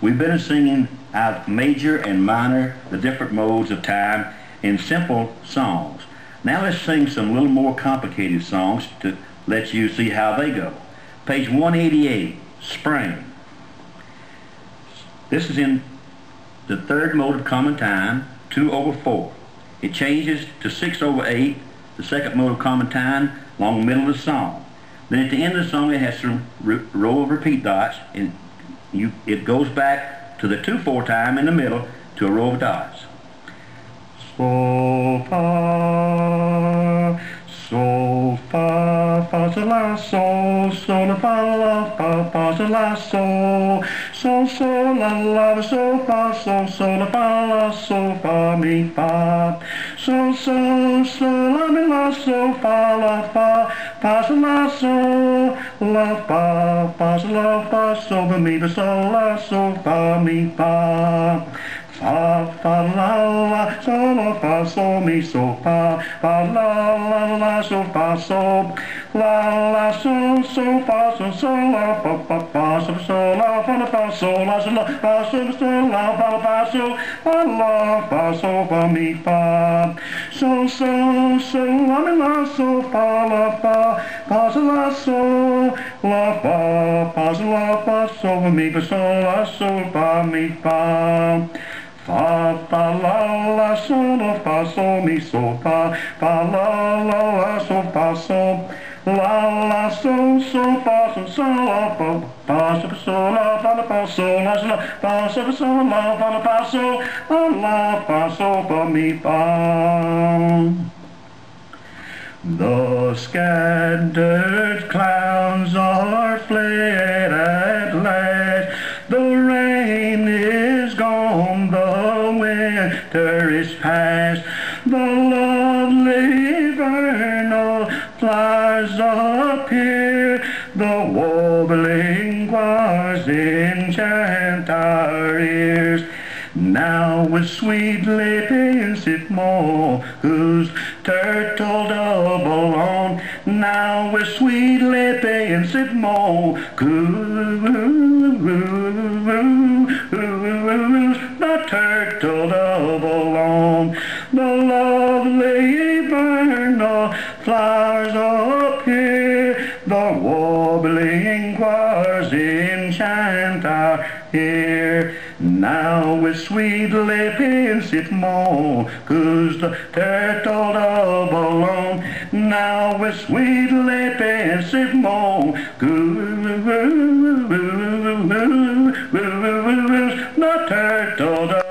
we've been singing out major and minor, the different modes of time, in simple songs. Now let's sing some little more complicated songs to let you see how they go. Page 188, Spring. This is in the third mode of common time, 2 over 4. It changes to 6 over 8, the second mode of common time, along the middle of the song. Then at the end of the song it has some row of repeat dots and you, it goes back to the 2-4 time in the middle to a row of dots. So fa, so fa, fa, so la, so, so la, fa, la, fa, fa, so la, so, so, so la, la, so, fa, so, so la, fa, la, so, fa, mi, fa, so, so, so la, mi, la, so, fa, la, fa, fa, so la, so, la, fa, so la, fa, so, mi, fa, so, la, so, fa, mi, fa. Fa, fa, la, la, so, la, fa, so, mi, so, fa, fa, la, la, la, so, fa, so, la, la, so, so, fa, so, so, la, fa, fa, fa, so, so, la, fa, la, fa, so, la, so, la, fa, so, so, la, fa, la, fa, so, fa, la, fa, so, fa, mi, fa, so, so, so, la, mi, la, so, fa, la, fa, fa, so, la, so, la, fa, fa, so, la, fa, so, fa, mi, fa, so, la, so, fa, mi, fa, Fa, fa, la, la, so, la, fa, so, mi, so, fa, fa, la, la, la, so, fa, so, la, la, so, so, fa, so, so, la, fa, fa, so, so, la, fa, la, fa, so, la, so, la, fa, so, so, la, fa, la, fa, so, la, la, fa, so, fa, mi, fa. The scattered clouds are fled past, the lovely vernal flowers appear, the warbling choirs enchant our ears. Now with sweet lipping sit more, whose turtle double on. Now with sweet lipping sit more, on. The lovely vernal flowers appear, the warbling choirs enchant our ear. Now with sweet lipping it cause the turtle dove alone. Now with sweet lipping it more, the turtle double